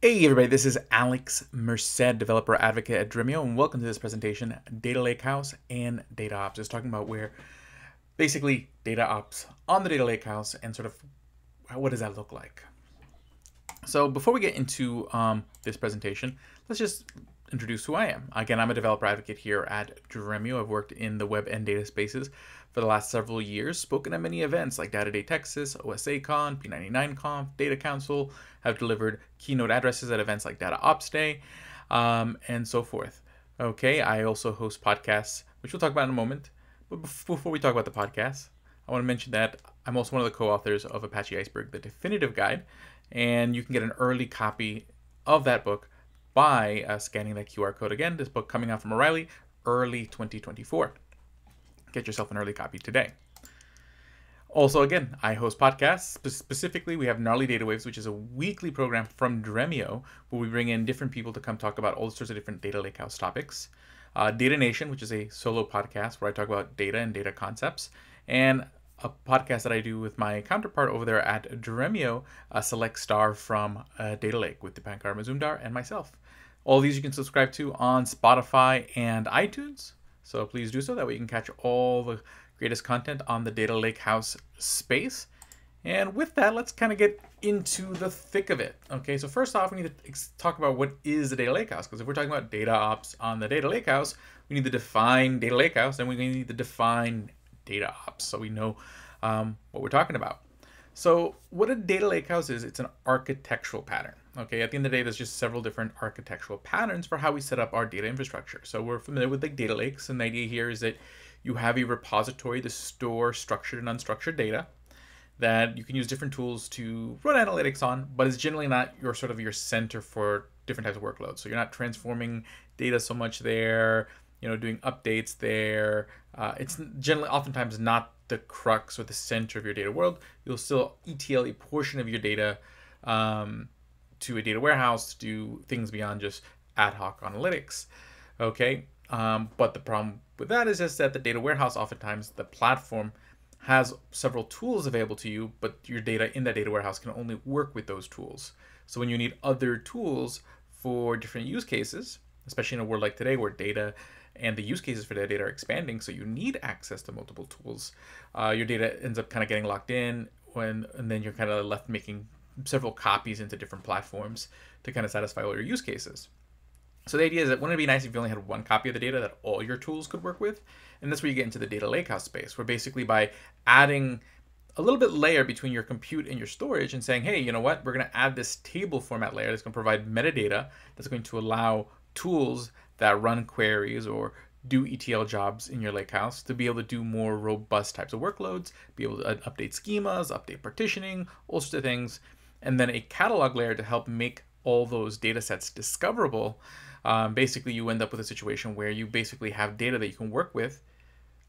Hey everybody, this is Alex Merced, developer advocate at Dremio, and welcome to this presentation, Data Lakehouse and Data Ops. Just talking about where basically data ops on the Data Lakehouse and sort of what does that look like. So before we get into um, this presentation, let's just introduce who I am. Again, I'm a developer advocate here at Dremio. I've worked in the web and data spaces for the last several years, spoken at many events like Data Day Texas, OSACon, P99Conf, Data Council, have delivered keynote addresses at events like Data Ops Day, um, and so forth. Okay, I also host podcasts, which we'll talk about in a moment. But before we talk about the podcast, I want to mention that I'm also one of the co-authors of Apache Iceberg, the definitive guide, and you can get an early copy of that book by uh, scanning that QR code. Again, this book coming out from O'Reilly early 2024. Get yourself an early copy today. Also, again, I host podcasts. Specifically, we have Gnarly Data Waves, which is a weekly program from Dremio, where we bring in different people to come talk about all sorts of different data lakehouse topics. Uh, data Nation, which is a solo podcast where I talk about data and data concepts. And a podcast that I do with my counterpart over there at Dremio, a select star from uh, Data Lake with Dipankar Mazumdar and myself. All these you can subscribe to on Spotify and iTunes. So please do so. That way you can catch all the greatest content on the Data Lake House space. And with that, let's kind of get into the thick of it. Okay, so first off, we need to talk about what is the Data Lakehouse. Because if we're talking about data ops on the Data Lakehouse, we need to define Data Lakehouse, and we need to define data ops so we know um, what we're talking about. So what a data lakehouse is, it's an architectural pattern. Okay, at the end of the day, there's just several different architectural patterns for how we set up our data infrastructure. So we're familiar with like data lakes, and the idea here is that you have a repository to store structured and unstructured data that you can use different tools to run analytics on, but it's generally not your sort of your center for different types of workloads. So you're not transforming data so much there, you know, doing updates there. Uh, it's generally oftentimes not the crux or the center of your data world. You'll still ETL a portion of your data um, to a data warehouse to do things beyond just ad hoc analytics. Okay, um, but the problem with that is just that the data warehouse, oftentimes the platform has several tools available to you, but your data in that data warehouse can only work with those tools. So when you need other tools for different use cases, especially in a world like today where data and the use cases for that data are expanding, so you need access to multiple tools. Uh, your data ends up kind of getting locked in when, and then you're kind of left making several copies into different platforms to kind of satisfy all your use cases. So the idea is that wouldn't it be nice if you only had one copy of the data that all your tools could work with? And that's where you get into the data lakehouse space, where basically by adding a little bit layer between your compute and your storage and saying, hey, you know what, we're going to add this table format layer that's going to provide metadata that's going to allow tools that run queries or do ETL jobs in your lakehouse to be able to do more robust types of workloads, be able to uh, update schemas, update partitioning, all sorts of things, and then a catalog layer to help make all those data sets discoverable. Um, basically, you end up with a situation where you basically have data that you can work with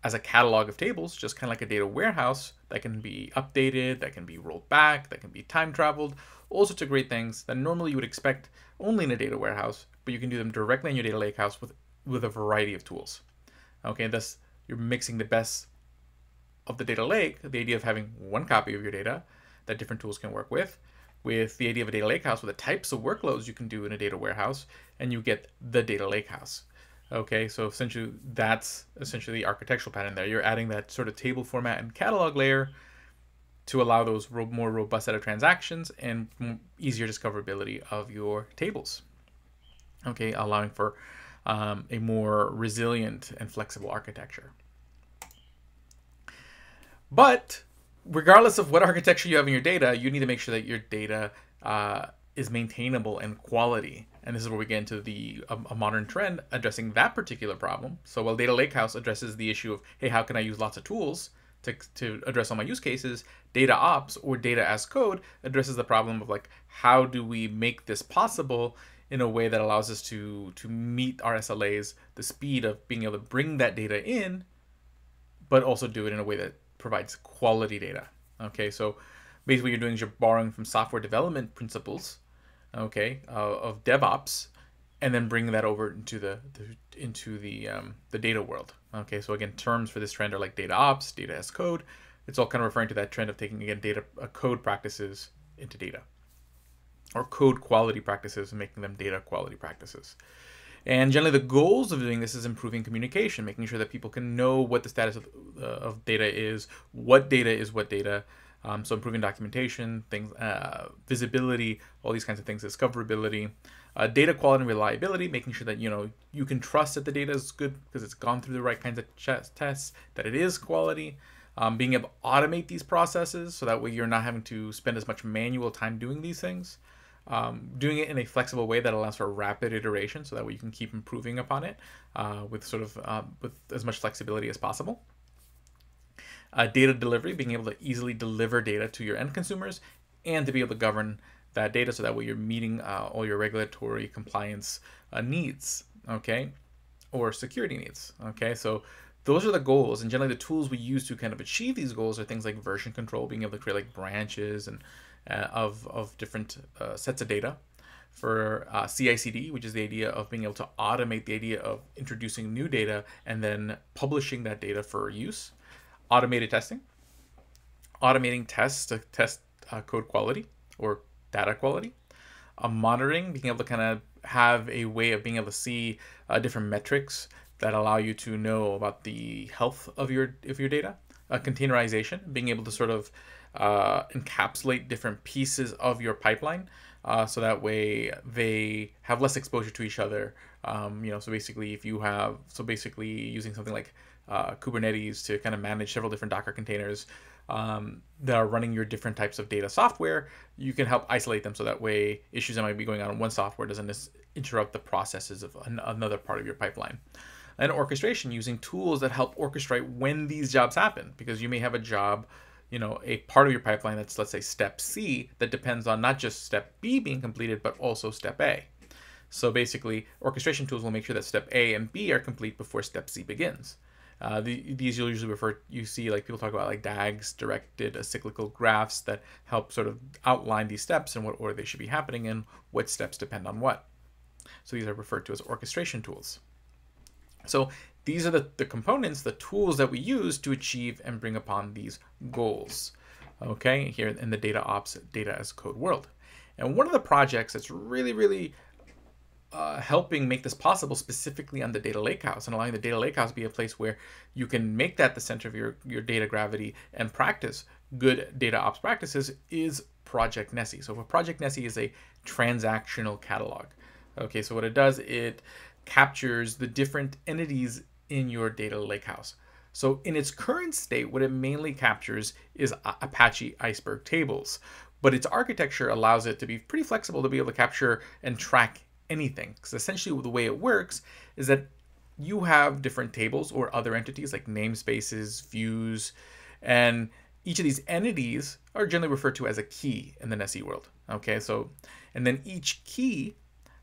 as a catalog of tables, just kind of like a data warehouse that can be updated, that can be rolled back, that can be time traveled, all sorts of great things that normally you would expect only in a data warehouse, but you can do them directly in your data lakehouse with, with a variety of tools. Okay, thus you're mixing the best of the data lake, the idea of having one copy of your data that different tools can work with, with the idea of a data lakehouse with the types of workloads you can do in a data warehouse, and you get the data lakehouse. Okay, so essentially that's essentially the architectural pattern there. You're adding that sort of table format and catalog layer to allow those ro more robust set of transactions and easier discoverability of your tables. Okay, allowing for um, a more resilient and flexible architecture. But regardless of what architecture you have in your data, you need to make sure that your data uh, is maintainable and quality. And this is where we get into the um, a modern trend addressing that particular problem. So while Data Lakehouse addresses the issue of, hey, how can I use lots of tools to, to address all my use cases, Data Ops or Data as Code addresses the problem of like, how do we make this possible in a way that allows us to, to meet our SLAs, the speed of being able to bring that data in, but also do it in a way that provides quality data. Okay, so basically what you're doing is you're borrowing from software development principles, okay, uh, of DevOps, and then bringing that over into the, the into the um, the data world. Okay, so again, terms for this trend are like data ops, data as code. It's all kind of referring to that trend of taking again data uh, code practices into data. or code quality practices and making them data quality practices. And generally, the goals of doing this is improving communication, making sure that people can know what the status of, uh, of data is, what data is what data. Um, so improving documentation, things, uh, visibility, all these kinds of things, discoverability, uh, data quality and reliability, making sure that you know you can trust that the data is good because it's gone through the right kinds of tests, that it is quality. Um, being able to automate these processes so that way you're not having to spend as much manual time doing these things um, doing it in a flexible way that allows for rapid iteration so that way you can keep improving upon it uh, with sort of uh, with as much flexibility as possible. Uh, data delivery being able to easily deliver data to your end consumers and to be able to govern that data so that way you're meeting uh, all your regulatory compliance uh, needs okay or security needs okay? So those are the goals and generally the tools we use to kind of achieve these goals are things like version control being able to create like branches and of, of different uh, sets of data for uh, CI/CD, which is the idea of being able to automate the idea of introducing new data and then publishing that data for use. Automated testing, automating tests to test uh, code quality or data quality. Uh, monitoring, being able to kind of have a way of being able to see uh, different metrics that allow you to know about the health of your of your data. containerization, being able to sort of uh, encapsulate different pieces of your pipeline uh, so that way they have less exposure to each other. Um, you know so basically if you have so basically using something like uh, kubernetes to kind of manage several different docker containers um, that are running your different types of data software you can help isolate them so that way issues that might be going on in one software doesn't interrupt the processes of an- another part of your pipeline. And orchestration using tools that help orchestrate when these jobs happen because you may have a job you know a part of your pipeline that's let's say step C that depends on not just step B being completed but also step A. So basically, orchestration tools will make sure that step A and B are complete before step C begins. Uh, the, these you'll usually refer you see like people talk about like DAGs, directed acyclical graphs that help sort of outline these steps and what order they should be happening in, what steps depend on what. So these are referred to as orchestration tools. So these are the, the components, the tools that we use to achieve and bring upon these goals. Okay, here in the data ops, data as code world. And one of the projects that's really, really uh, helping make this possible specifically on the data lakehouse and allowing the data lakehouse be a place where you can make that the center of your, your data gravity and practice good data ops practices is Project Nessie. So Project Nessie is a transactional catalog. Okay, so what it does, it captures the different entities in your data lakehouse. So in its current state, what it mainly captures is Apache Iceberg tables, but its architecture allows it to be pretty flexible to be able to capture and track anything. Because essentially the way it works is that you have different tables or other entities like namespaces, views, and each of these entities are generally referred to as a key in the Nessie world. Okay, so, and then each key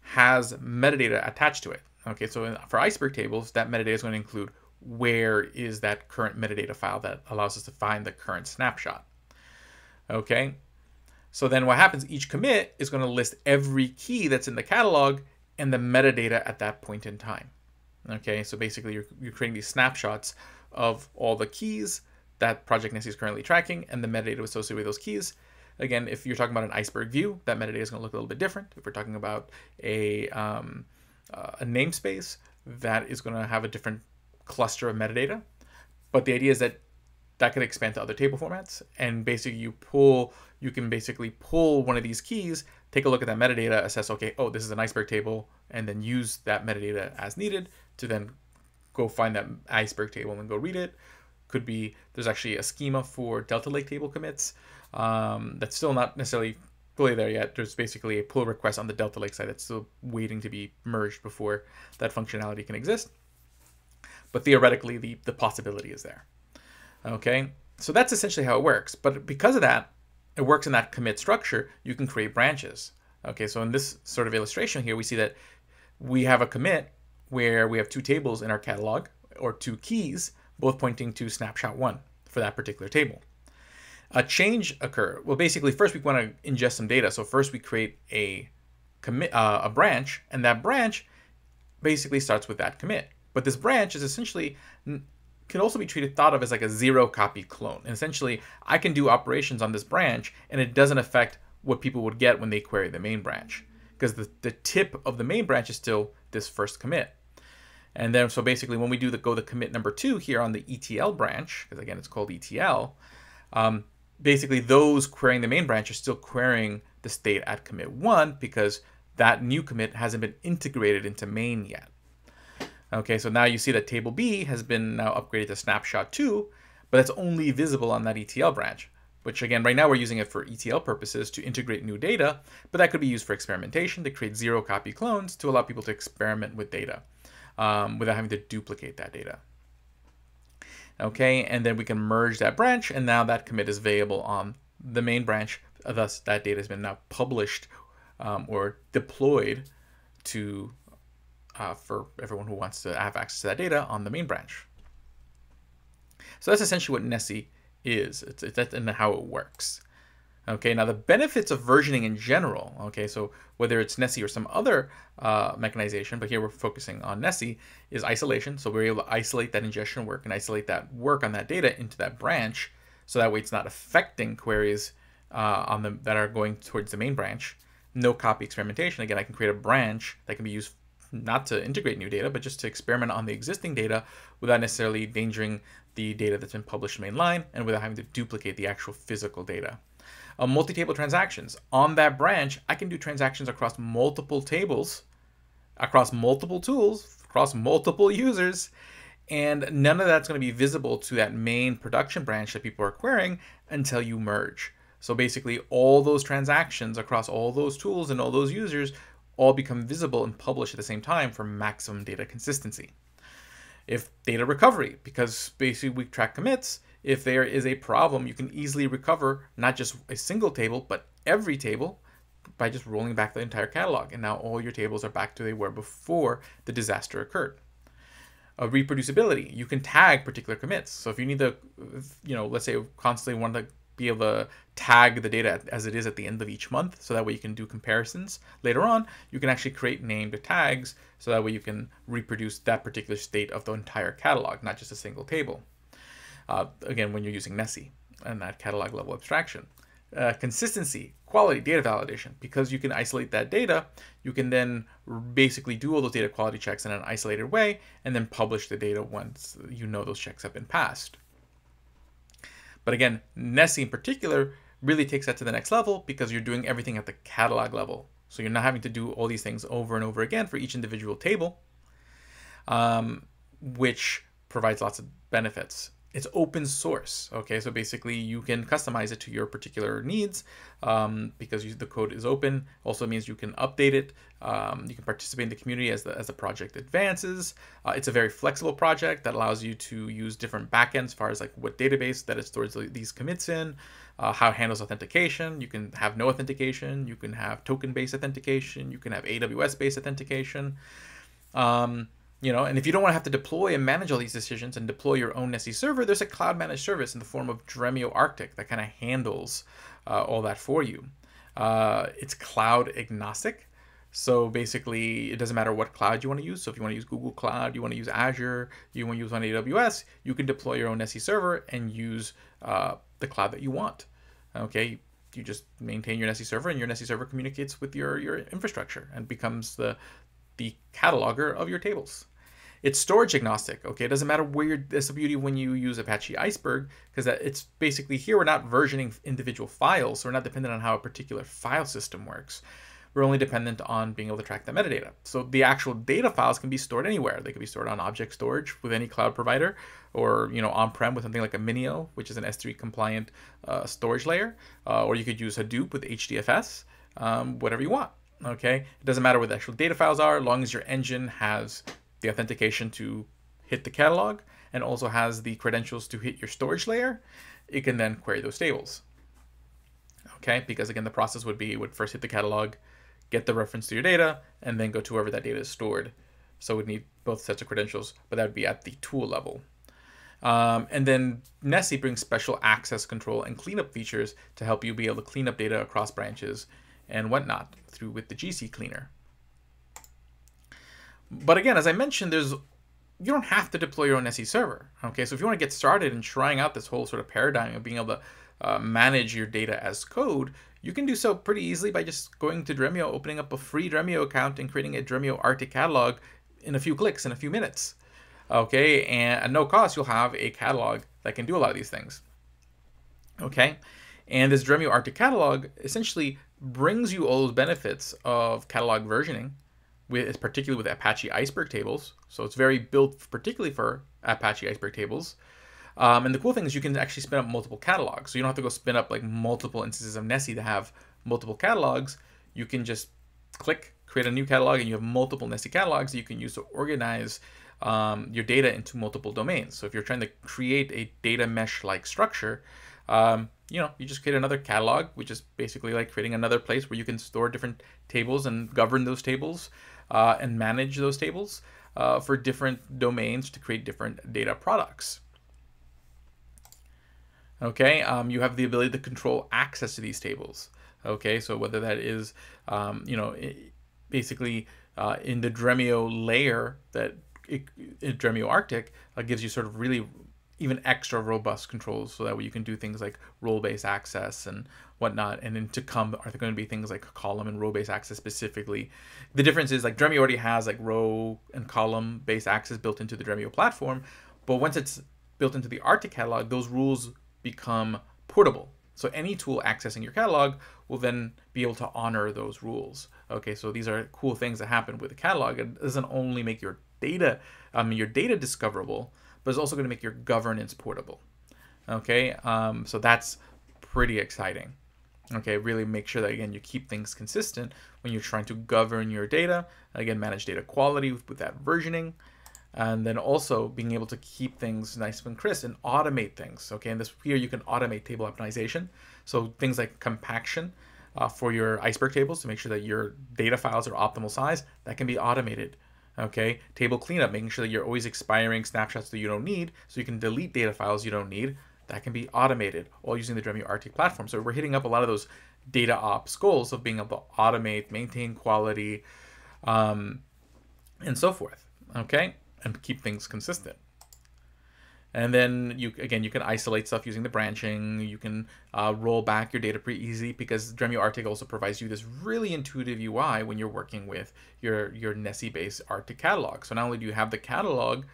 has metadata attached to it. Okay, so for iceberg tables, that metadata is going to include where is that current metadata file that allows us to find the current snapshot. Okay, so then what happens, each commit is going to list every key that's in the catalog and the metadata at that point in time. Okay, so basically you're, you're creating these snapshots of all the keys that Project Nessie is currently tracking and the metadata associated with those keys. Again, if you're talking about an iceberg view, that metadata is going to look a little bit different. If we're talking about a um, uh, a namespace that is going to have a different cluster of metadata. But the idea is that that could expand to other table formats. And basically, you pull, you can basically pull one of these keys, take a look at that metadata, assess, okay, oh, this is an iceberg table, and then use that metadata as needed to then go find that iceberg table and go read it. Could be there's actually a schema for Delta Lake table commits um, that's still not necessarily fully there yet. There's basically a pull request on the Delta Lake side that's still waiting to be merged before that functionality can exist. But theoretically, the, the possibility is there. Okay, so that's essentially how it works. But because of that, it works in that commit structure, you can create branches. Okay, so in this sort of illustration here, we see that we have a commit where we have two tables in our catalog, or two keys, both pointing to snapshot one for that particular table a change occur? Well, basically, first we want to ingest some data. So first we create a commit, uh, a branch, and that branch basically starts with that commit. But this branch is essentially can also be treated thought of as like a zero copy clone. And essentially, I can do operations on this branch, and it doesn't affect what people would get when they query the main branch because the, the tip of the main branch is still this first commit. And then, so basically when we do the go the commit number two here on the ETL branch, because again, it's called ETL, um, basically those querying the main branch are still querying the state at commit one because that new commit hasn't been integrated into main yet. Okay, so now you see that table B has been now upgraded to snapshot 2, but it's only visible on that ETL branch, which again, right now we're using it for ETL purposes to integrate new data, but that could be used for experimentation to create zero copy clones to allow people to experiment with data um, without having to duplicate that data. Okay, and then we can merge that branch, and now that commit is available on the main branch. Thus, that data has been now published um, or deployed to uh, for everyone who wants to have access to that data on the main branch. So that's essentially what Nessie is. It's, it's and how it works. Okay, now the benefits of versioning in general, okay, so whether it's Nessie or some other uh, mechanization, but here we're focusing on Nessie, is isolation. So we're able to isolate that ingestion work and isolate that work on that data into that branch, so that way it's not affecting queries uh, on them that are going towards the main branch. No copy experimentation. Again, I can create a branch that can be used not to integrate new data, but just to experiment on the existing data without necessarily endangering the data that's been published mainline and without having to duplicate the actual physical data. Uh, multi-table transactions. On that branch, I can do transactions across multiple tables, across multiple tools, across multiple users, and none of that's going to be visible to that main production branch that people are querying until you merge. So basically, all those transactions across all those tools and all those users all become visible and published at the same time for maximum data consistency. If data recovery, because basically we track commits, if there is a problem, you can easily recover not just a single table, but every table by just rolling back the entire catalog. And now all your tables are back to they were before the disaster occurred. Uh, reproducibility, you can tag particular commits. So if you need to, you know, let's say constantly want to be able to tag the data as it is at the end of each month so that way you can do comparisons later on you can actually create named tags so that way you can reproduce that particular state of the entire catalog not just a single table uh, again when you're using nessie and that catalog level abstraction. Uh, consistency quality data validation. Because you can isolate that data you can then basically do all those data quality checks in an isolated way and then publish the data once you know those checks have been passed. But again, Nessie in particular really takes that to the next level because you're doing everything at the catalog level. So you're not having to do all these things over and over again for each individual table, um, which provides lots of benefits it's open source. Okay, so basically you can customize it to your particular needs um, because you, the code is open. Also means you can update it. Um, you can participate in the community as the, as the project advances. Uh, it's a very flexible project that allows you to use different backends as far as like what database that it stores these commits in, uh, how it handles authentication. You can have no authentication. You can have token-based authentication. You can have AWS-based authentication. Um, you know, and if you don't want to have to deploy and manage all these decisions and deploy your own Nessie server, there's a cloud managed service in the form of Dremio Arctic that kind of handles uh, all that for you. Uh, it's cloud agnostic. So basically, it doesn't matter what cloud you want to use. So if you want to use Google Cloud, you want to use Azure, you want to use on AWS, you can deploy your own Nessie server and use uh, the cloud that you want. Okay, you just maintain your Nessie server, and your Nessie server communicates with your your infrastructure and becomes the the cataloger of your tables. It's storage agnostic. Okay, it doesn't matter where you're. That's the beauty when you use Apache Iceberg, because it's basically here we're not versioning individual files, so we're not dependent on how a particular file system works. We're only dependent on being able to track the metadata. So the actual data files can be stored anywhere. They can be stored on object storage with any cloud provider, or you know on-prem with something like a Minio, which is an S3 compliant uh, storage layer, uh, or you could use Hadoop with HDFS, um, whatever you want. Okay, it doesn't matter what the actual data files are, as long as your engine has the authentication to hit the catalog and also has the credentials to hit your storage layer, it can then query those tables. Okay, because again, the process would be it would first hit the catalog, get the reference to your data, and then go to wherever that data is stored. So would need both sets of credentials, but that would be at the tool level. Um, and then Nessie brings special access control and cleanup features to help you be able to clean up data across branches and whatnot through with the GC cleaner. But again, as I mentioned, there's you don't have to deploy your own Nessie server. Okay, so if you want to get started in trying out this whole sort of paradigm of being able to uh, manage your data as code, you can do so pretty easily by just going to Dremio, opening up a free Dremio account and creating a Dremio Arctic catalog in a few clicks in a few minutes. Okay, and at no cost, you'll have a catalog that can do a lot of these things. Okay, and this Dremio Arctic catalog essentially brings you all those benefits of catalog versioning, with particularly with Apache Iceberg tables. So it's very built particularly for Apache Iceberg tables. Um, and the cool thing is you can actually spin up multiple catalogs. So you don't have to go spin up like multiple instances of Nessie to have multiple catalogs. You can just click, create a new catalog, and you have multiple Nessie catalogs that you can use to organize um, your data into multiple domains. So if you're trying to create a data mesh-like structure, um, you know, you just create another catalog, which is basically like creating another place where you can store different tables and govern those tables uh, and manage those tables uh, for different domains to create different data products. Okay, um, you have the ability to control access to these tables. Okay, so whether that is, um, you know, basically uh, in the Dremio layer that it, it, Dremio Arctic uh, gives you sort of really even extra robust controls so that way you can do things like role-based access and whatnot. And then to come are there going to be things like column and row-based access specifically? The difference is like dremio already has like row and column based access built into the dremio platform but once it's built into the arctic catalog those rules become portable. So any tool accessing your catalog will then be able to honor those rules. Okay so these are cool things that happen with the catalog. It doesn't only make your data um, your data discoverable but it's also going to make your governance portable. Okay, um, so that's pretty exciting. Okay, really make sure that again you keep things consistent when you're trying to govern your data. Again, manage data quality with, with that versioning, and then also being able to keep things nice and crisp and automate things. Okay, and this here you can automate table optimization. So things like compaction uh, for your iceberg tables to make sure that your data files are optimal size that can be automated Okay, table cleanup, making sure that you're always expiring snapshots that you don't need, so you can delete data files you don't need. That can be automated, all using the Dremio Arctic platform. So we're hitting up a lot of those data ops goals of being able to automate, maintain quality, um, and so forth. Okay, and keep things consistent. And then you again you can isolate stuff using the branching. You can uh, roll back your data pretty easy because Dremio Arctic also provides you this really intuitive UI when you're working with your your Nessie-based Arctic catalog. So not only do you have the catalog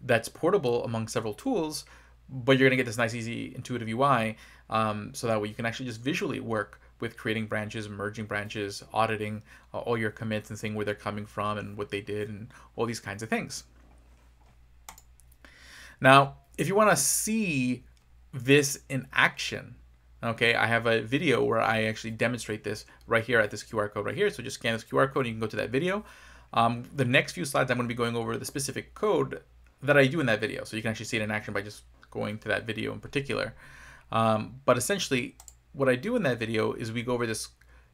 that's portable among several tools, but you're gonna get this nice, easy, intuitive UI. Um, so that way you can actually just visually work with creating branches, merging branches, auditing uh, all your commits and seeing where they're coming from and what they did and all these kinds of things. Now, if you want to see this in action, okay, I have a video where I actually demonstrate this right here at this QR code right here. So just scan this QR code and you can go to that video. Um, the next few slides, I'm going to be going over the specific code that I do in that video. So you can actually see it in action by just going to that video in particular. Um, but essentially, what I do in that video is we go over this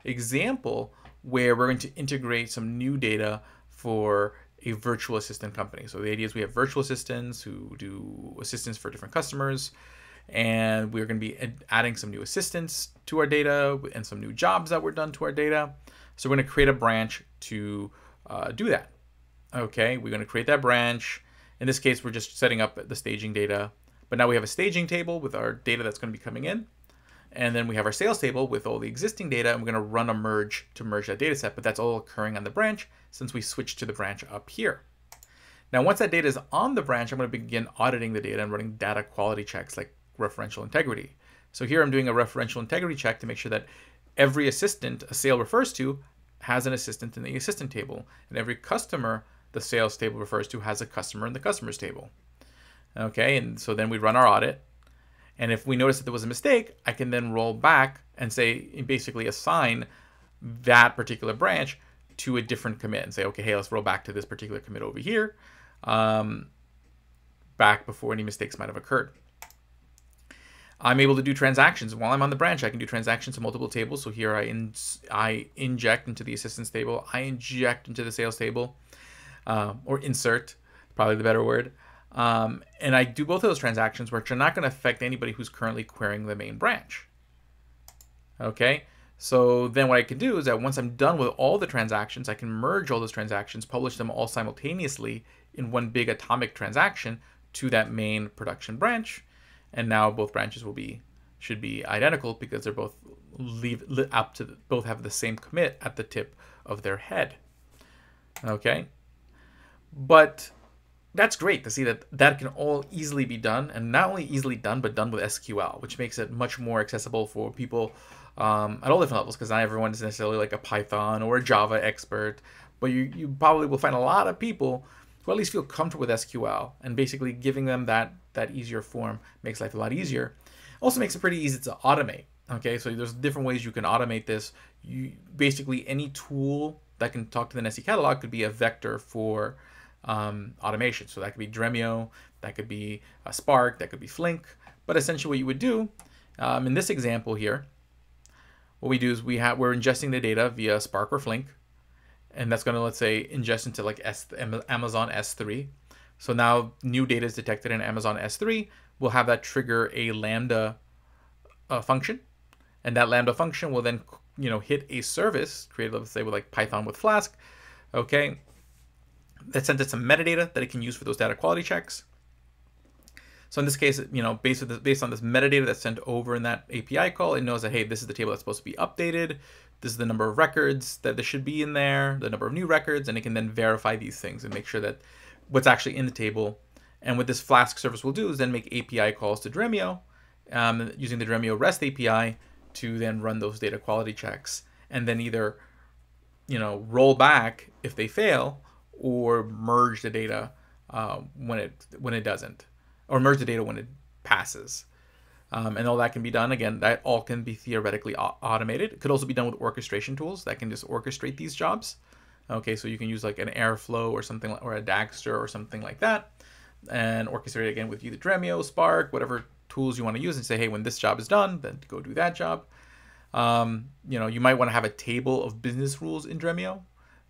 example where we're going to integrate some new data for a virtual assistant company. So the idea is we have virtual assistants who do assistance for different customers, and we're going to be adding some new assistants to our data and some new jobs that were done to our data. So we're going to create a branch to uh, do that. Okay, we're going to create that branch. In this case, we're just setting up the staging data, but now we have a staging table with our data that's going to be coming in. And then we have our sales table with all the existing data, and we're going to run a merge to merge that data set, but that's all occurring on the branch since we switched to the branch up here. Now, once that data is on the branch, I'm going to begin auditing the data and running data quality checks like referential integrity. So here I'm doing a referential integrity check to make sure that every assistant a sale refers to has an assistant in the assistant table, and every customer the sales table refers to has a customer in the customers table. Okay, and so then we run our audit, and if we notice that there was a mistake, I can then roll back and say, basically assign that particular branch to a different commit and say, okay, hey, let's roll back to this particular commit over here, um, back before any mistakes might have occurred. I'm able to do transactions while I'm on the branch. I can do transactions to multiple tables. So here I in, I inject into the assistance table. I inject into the sales table, uh, or insert, probably the better word. Um, and I do both of those transactions, which are not going to affect anybody who's currently querying the main branch. Okay, so then what I can do is that once I'm done with all the transactions, I can merge all those transactions, publish them all simultaneously in one big atomic transaction to that main production branch. And now both branches will be should be identical because they're both leave up to both have the same commit at the tip of their head. Okay, but that's great to see that that can all easily be done, and not only easily done, but done with SQL, which makes it much more accessible for people um, at all different levels. Because not everyone is necessarily like a Python or a Java expert, but you you probably will find a lot of people who at least feel comfortable with SQL, and basically giving them that that easier form makes life a lot easier. Also makes it pretty easy to automate. Okay, so there's different ways you can automate this. You basically any tool that can talk to the Nessie catalog could be a vector for um, automation. So that could be Dremio, that could be a Spark, that could be Flink. But essentially, what you would do um, in this example here, what we do is we have we're ingesting the data via Spark or Flink, and that's going to let's say ingest into like S, Amazon S3. So now new data is detected in Amazon S3. We'll have that trigger a Lambda uh, function, and that Lambda function will then you know hit a service created let's say with like Python with Flask. Okay, that sends it some metadata that it can use for those data quality checks. So in this case, you know, based this, based on this metadata that's sent over in that API call, it knows that, hey, this is the table that's supposed to be updated. This is the number of records that there should be in there, the number of new records, and it can then verify these things and make sure that what's actually in the table. And what this Flask service will do is then make API calls to Dremio um, using the Dremio REST API to then run those data quality checks and then either, you know, roll back if they fail or merge the data uh, when it when it doesn't, or merge the data when it passes. Um, and all that can be done again. That all can be theoretically automated. It could also be done with orchestration tools that can just orchestrate these jobs. Okay, so you can use like an Airflow or something or a Dagster or something like that, and orchestrate again with either Dremio, Spark, whatever tools you want to use, and say, hey, when this job is done, then go do that job. Um, you know, you might want to have a table of business rules in Dremio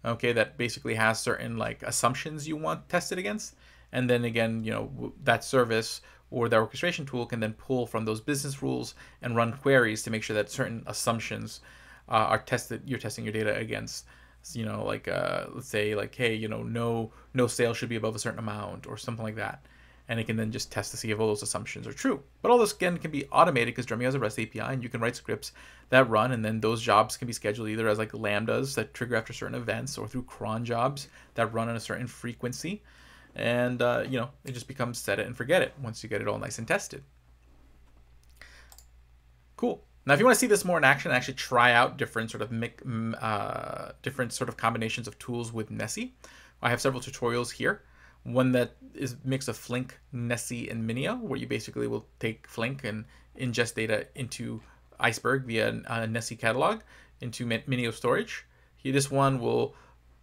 okay, that basically has certain like assumptions you want tested against. And then again, you know, that service or the orchestration tool can then pull from those business rules and run queries to make sure that certain assumptions uh, are tested. You're testing your data against, you know, like uh, let's say like, hey, you know, no no sale should be above a certain amount or something like that and it can then just test to see if all those assumptions are true. But all this again can be automated because Dremio has a REST API, and you can write scripts that run, and then those jobs can be scheduled either as like lambdas that trigger after certain events, or through cron jobs that run on a certain frequency, and uh, you know it just becomes set it and forget it once you get it all nice and tested. Cool. Now, if you want to see this more in action, actually try out different sort of uh, different sort of combinations of tools with Nessie. I have several tutorials here one that is mix of Flink, Nessie, and Minio, where you basically will take Flink and ingest data into Iceberg via a Nessie catalog into Minio storage. Here, this one will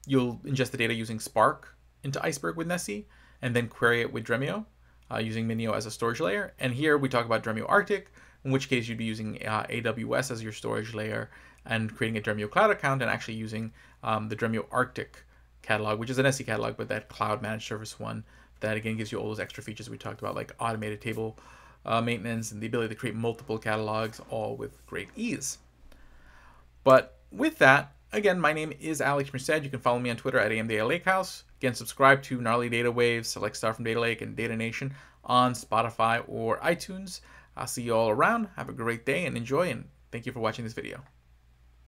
you'll ingest the data using Spark into Iceberg with Nessie, and then query it with Dremio uh, using Minio as a storage layer. And here we talk about Dremio Arctic, in which case you'd be using uh, AWS as your storage layer and creating a Dremio Cloud account and actually using um, the Dremio Arctic catalog, which is an Nessie catalog, but that cloud managed service one that again gives you all those extra features we talked about, like automated table uh, maintenance and the ability to create multiple catalogs, all with great ease. But with that, again, my name is Alex Merced. You can follow me on Twitter at AMData Lakehouse. Again, subscribe to Gnarly Data Waves, Select Star from Data Lake, and Data Nation on Spotify or iTunes. I'll see you all around. Have a great day and enjoy, and thank you for watching this video.